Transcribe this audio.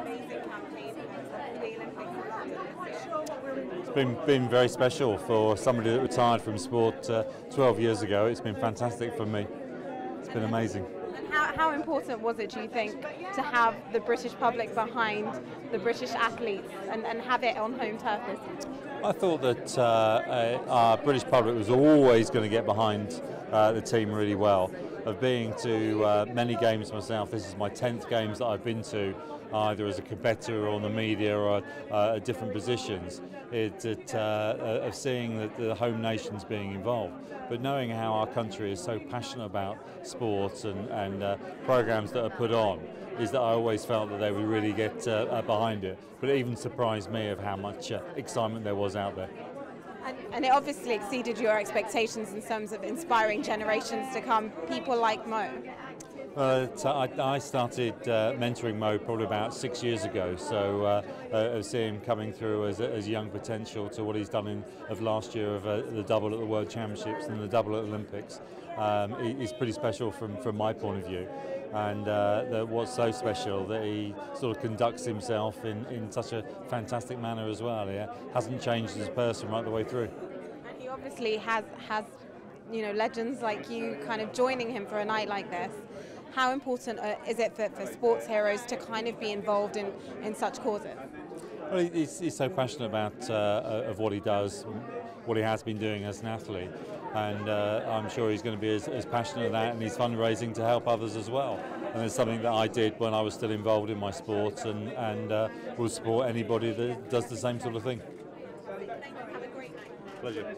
amazing campaign for the Olympics in London. It's been, been very special for somebody that retired from sport uh, 12 years ago. It's been fantastic for me. It's been amazing. How, how important was it, do you think, to have the British public behind the British athletes and, and have it on home turf this year? I thought that uh, uh, our British public was always going to get behind uh, the team really well. Of being to uh, many games myself, this is my 10th games that I've been to, either as a competitor or on the media or uh, at different positions. It, it, uh, of seeing the, the home nations being involved, but knowing how our country is so passionate about sports and, and programs that are put on, is that I always felt that they would really get uh, uh, behind it. But it even surprised me of how much uh, excitement there was out there. And, it obviously exceeded your expectations in terms of inspiring generations to come, people like Mo. Well, I, I, started uh, mentoring Mo probably about six years ago, so uh, uh, see him coming through as a, as young potential to what he's done in of last year of uh, the double at the World Championships and the double at Olympics um, is pretty special from, from my point of view and uh, that what's so special that he sort of conducts himself in, in such a fantastic manner as well. Yeah, hasn't changed as a person right the way through. And he obviously has has you know legends like you kind of joining him for a night like this. How important uh, is it for, for sports heroes to kind of be involved in, in such causes? Well, he's, he's so passionate about uh, of what he does, what he has been doing as an athlete and uh, I'm sure he's going to be as, as passionate of that and he's fundraising to help others as well. And it's something that I did when I was still involved in my sports and, and uh, will support anybody that does the same sort of thing. Have a. Pleasure.